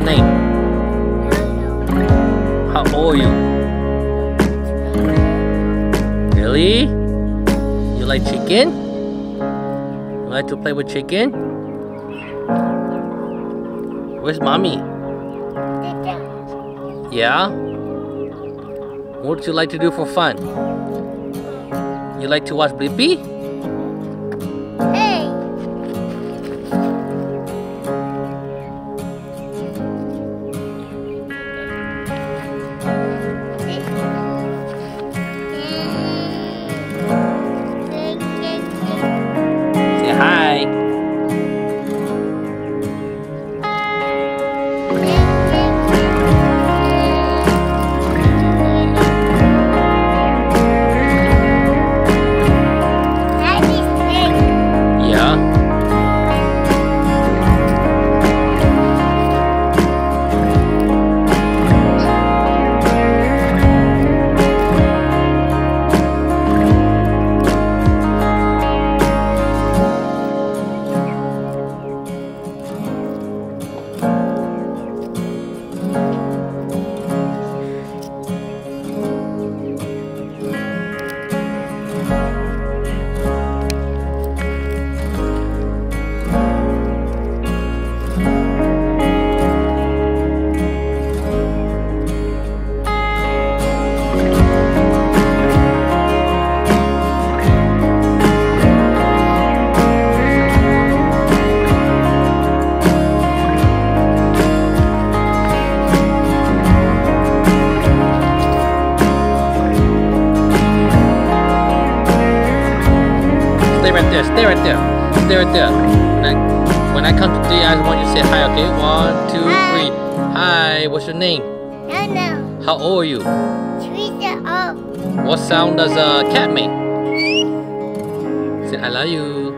your name? How old you? Really? You like chicken? You like to play with chicken? Where's mommy? Yeah? What do you like to do for fun? You like to watch Blippi? Stay right there, stay right there. Stay right there. When I, when I come to three, I want you to say hi, okay? One, two, Hi. three. Hi, what's your name? No, no. How old are you? Treat it oh. up. What sound does a cat make? Say I love you.